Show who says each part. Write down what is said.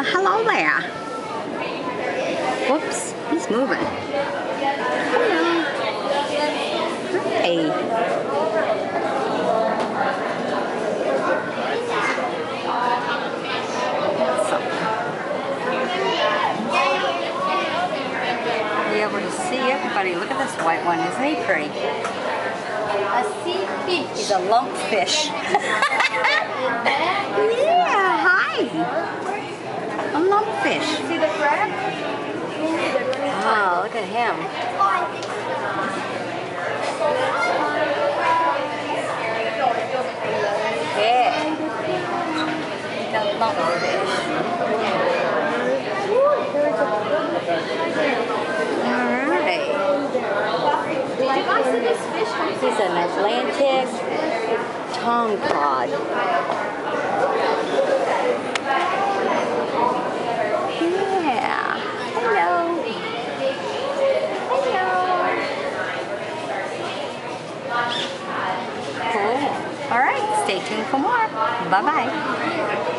Speaker 1: Well, hello there. Whoops, he's moving. Hello. Hey. Be able to see everybody. Look at this white one. Isn't he pretty?
Speaker 2: A sea fish.
Speaker 1: He's a lumpfish. yeah, hi. A lumpfish.
Speaker 2: See the crab?
Speaker 1: Oh, look at him. Yeah. The lumpfish. All right.
Speaker 2: Did you guys this fish?
Speaker 1: He's an Atlantic tomcod. Yeah. Hello. Hello. Cool. All right. Stay tuned for more. Bye bye.